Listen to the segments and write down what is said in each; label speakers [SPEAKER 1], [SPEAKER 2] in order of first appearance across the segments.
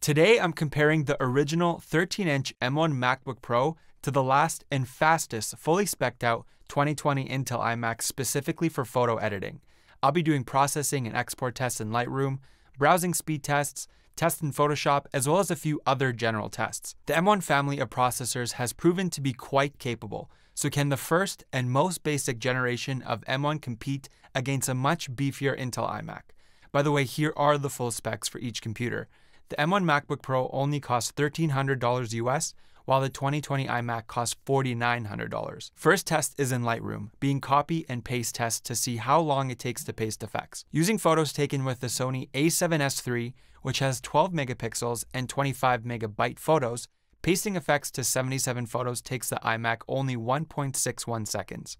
[SPEAKER 1] Today I'm comparing the original 13 inch M1 MacBook Pro to the last and fastest fully specced out 2020 Intel iMac specifically for photo editing. I'll be doing processing and export tests in Lightroom, browsing speed tests, tests in Photoshop, as well as a few other general tests. The M1 family of processors has proven to be quite capable, so can the first and most basic generation of M1 compete against a much beefier Intel iMac? By the way, here are the full specs for each computer. The M1 MacBook Pro only costs $1,300 US, while the 2020 iMac costs $4,900. First test is in Lightroom, being copy and paste test to see how long it takes to paste effects. Using photos taken with the Sony a7S III, which has 12 megapixels and 25 megabyte photos, pasting effects to 77 photos takes the iMac only 1.61 seconds.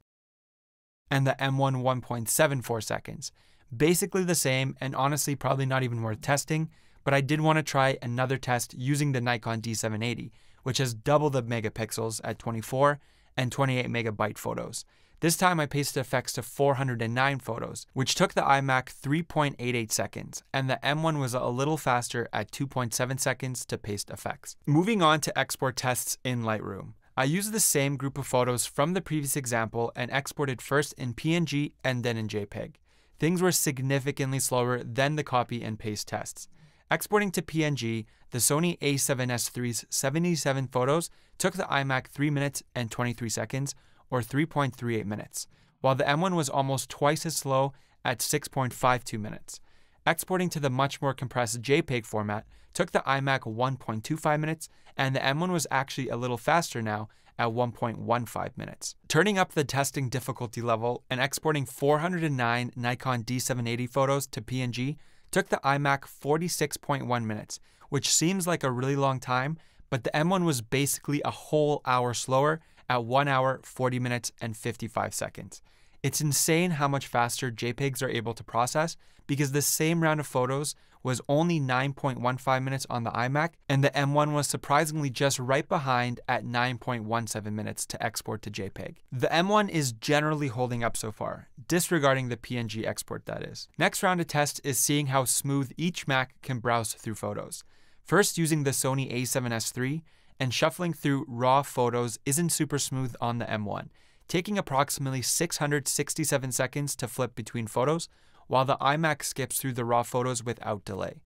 [SPEAKER 1] And the M1 1.74 seconds. Basically the same, and honestly, probably not even worth testing, but I did want to try another test using the Nikon D780, which has double the megapixels at 24 and 28 megabyte photos. This time I pasted effects to 409 photos, which took the iMac 3.88 seconds, and the M1 was a little faster at 2.7 seconds to paste effects. Moving on to export tests in Lightroom. I used the same group of photos from the previous example and exported first in PNG and then in JPEG. Things were significantly slower than the copy and paste tests. Exporting to PNG, the Sony a7S III's 77 photos took the iMac 3 minutes and 23 seconds, or 3.38 minutes, while the M1 was almost twice as slow at 6.52 minutes. Exporting to the much more compressed JPEG format took the iMac 1.25 minutes, and the M1 was actually a little faster now at 1.15 minutes. Turning up the testing difficulty level and exporting 409 Nikon D780 photos to PNG took the iMac 46.1 minutes, which seems like a really long time, but the M1 was basically a whole hour slower at 1 hour, 40 minutes, and 55 seconds. It's insane how much faster JPEGs are able to process because the same round of photos was only 9.15 minutes on the iMac, and the M1 was surprisingly just right behind at 9.17 minutes to export to JPEG. The M1 is generally holding up so far, disregarding the PNG export that is. Next round of test is seeing how smooth each Mac can browse through photos. First using the Sony a7S III, and shuffling through raw photos isn't super smooth on the M1, taking approximately 667 seconds to flip between photos, while the iMac skips through the raw photos without delay.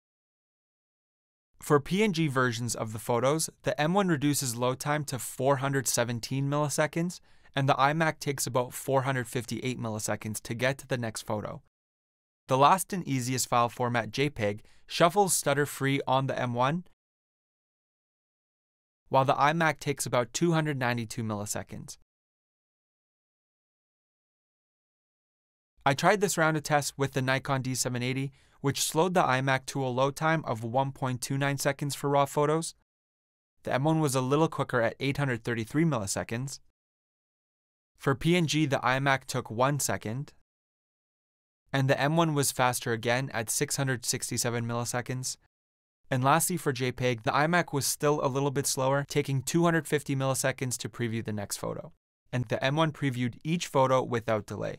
[SPEAKER 1] For PNG versions of the photos, the M1 reduces load time to 417 milliseconds, and the iMac takes about 458 milliseconds to get to the next photo. The last and easiest file format JPEG shuffles stutter free on the M1, while the iMac takes about 292 milliseconds. I tried this round of tests with the Nikon D780, which slowed the iMac to a load time of 1.29 seconds for raw photos. The M1 was a little quicker at 833 milliseconds. For PNG, the iMac took 1 second. And the M1 was faster again at 667 milliseconds. And lastly, for JPEG, the iMac was still a little bit slower, taking 250 milliseconds to preview the next photo. And the M1 previewed each photo without delay.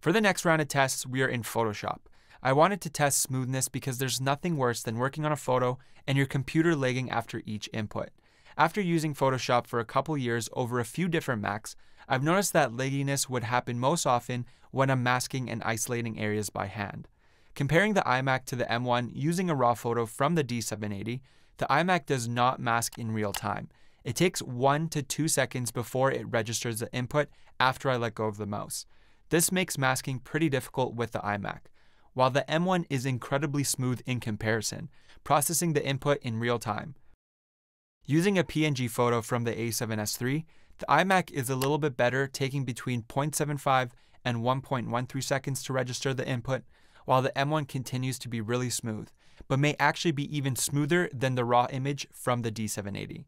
[SPEAKER 1] For the next round of tests, we are in Photoshop. I wanted to test smoothness because there's nothing worse than working on a photo and your computer lagging after each input. After using Photoshop for a couple years over a few different Macs, I've noticed that lagginess would happen most often when I'm masking and isolating areas by hand. Comparing the iMac to the M1 using a raw photo from the D780, the iMac does not mask in real time. It takes 1 to 2 seconds before it registers the input after I let go of the mouse. This makes masking pretty difficult with the iMac, while the M1 is incredibly smooth in comparison, processing the input in real time. Using a PNG photo from the a7S III, the iMac is a little bit better, taking between 0.75 and 1.13 seconds to register the input, while the M1 continues to be really smooth, but may actually be even smoother than the raw image from the D780.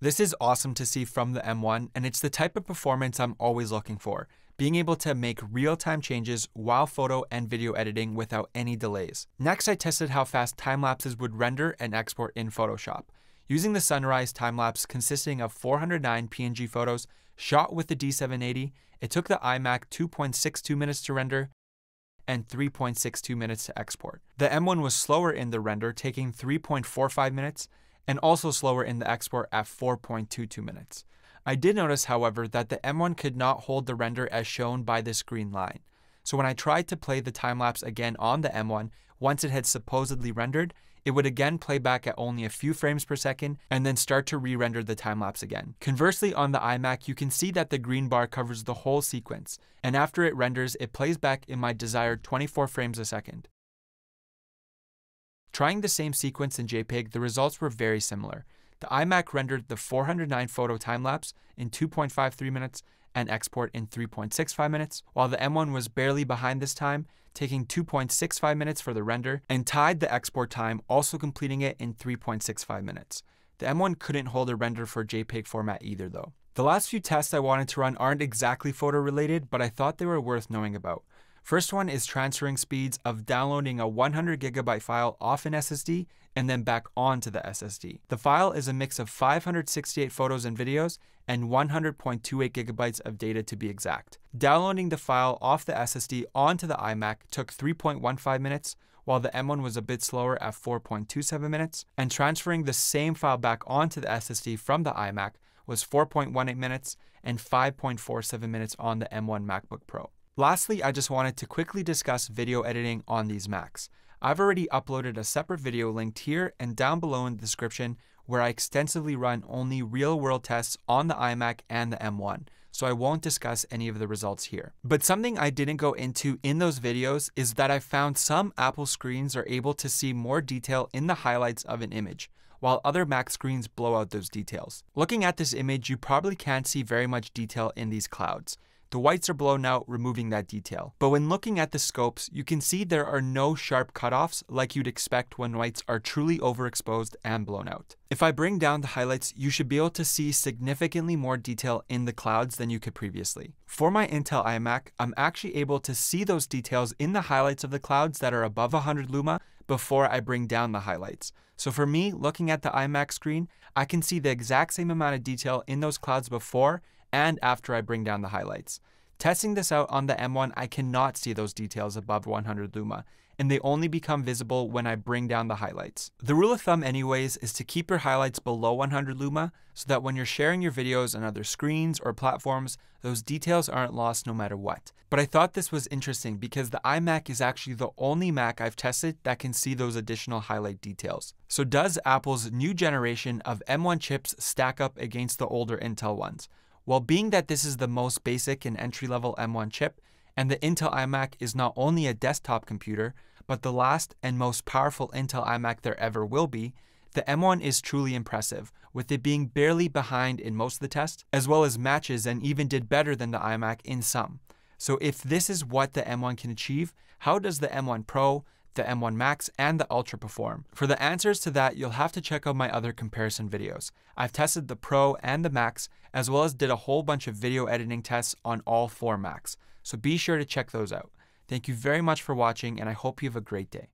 [SPEAKER 1] This is awesome to see from the M1, and it's the type of performance I'm always looking for, being able to make real-time changes while photo and video editing without any delays. Next, I tested how fast time-lapses would render and export in Photoshop. Using the sunrise time-lapse consisting of 409 PNG photos shot with the D780, it took the iMac 2.62 minutes to render, and 3.62 minutes to export. The M1 was slower in the render, taking 3.45 minutes, and also slower in the export at 4.22 minutes. I did notice, however, that the M1 could not hold the render as shown by this green line. So when I tried to play the time lapse again on the M1, once it had supposedly rendered, it would again play back at only a few frames per second and then start to re-render the time lapse again. Conversely, on the iMac, you can see that the green bar covers the whole sequence, and after it renders, it plays back in my desired 24 frames a second. Trying the same sequence in JPEG, the results were very similar. The iMac rendered the 409 photo time lapse in 2.53 minutes and export in 3.65 minutes, while the M1 was barely behind this time, taking 2.65 minutes for the render, and tied the export time, also completing it in 3.65 minutes. The M1 couldn't hold a render for JPEG format either though. The last few tests I wanted to run aren't exactly photo related, but I thought they were worth knowing about. First one is transferring speeds of downloading a 100 gigabyte file off an SSD and then back onto the SSD. The file is a mix of 568 photos and videos and 100.28 gigabytes of data to be exact. Downloading the file off the SSD onto the iMac took 3.15 minutes, while the M1 was a bit slower at 4.27 minutes, and transferring the same file back onto the SSD from the iMac was 4.18 minutes and 5.47 minutes on the M1 MacBook Pro. Lastly, I just wanted to quickly discuss video editing on these Macs. I've already uploaded a separate video linked here and down below in the description where I extensively run only real world tests on the iMac and the M1, so I won't discuss any of the results here. But something I didn't go into in those videos is that I found some Apple screens are able to see more detail in the highlights of an image, while other Mac screens blow out those details. Looking at this image, you probably can't see very much detail in these clouds. The whites are blown out, removing that detail. But when looking at the scopes, you can see there are no sharp cutoffs like you'd expect when whites are truly overexposed and blown out. If I bring down the highlights, you should be able to see significantly more detail in the clouds than you could previously. For my Intel iMac, I'm actually able to see those details in the highlights of the clouds that are above 100 luma before I bring down the highlights. So for me, looking at the iMac screen, I can see the exact same amount of detail in those clouds before and after I bring down the highlights. Testing this out on the M1, I cannot see those details above 100 luma, and they only become visible when I bring down the highlights. The rule of thumb anyways is to keep your highlights below 100 luma so that when you're sharing your videos on other screens or platforms, those details aren't lost no matter what. But I thought this was interesting because the iMac is actually the only Mac I've tested that can see those additional highlight details. So does Apple's new generation of M1 chips stack up against the older Intel ones? Well, being that this is the most basic and entry level M1 chip, and the Intel iMac is not only a desktop computer, but the last and most powerful Intel iMac there ever will be, the M1 is truly impressive, with it being barely behind in most of the tests, as well as matches and even did better than the iMac in some. So if this is what the M1 can achieve, how does the M1 Pro, the M1 Max, and the Ultra perform? For the answers to that, you'll have to check out my other comparison videos. I've tested the Pro and the Max, as well as did a whole bunch of video editing tests on all four Macs, so be sure to check those out. Thank you very much for watching, and I hope you have a great day.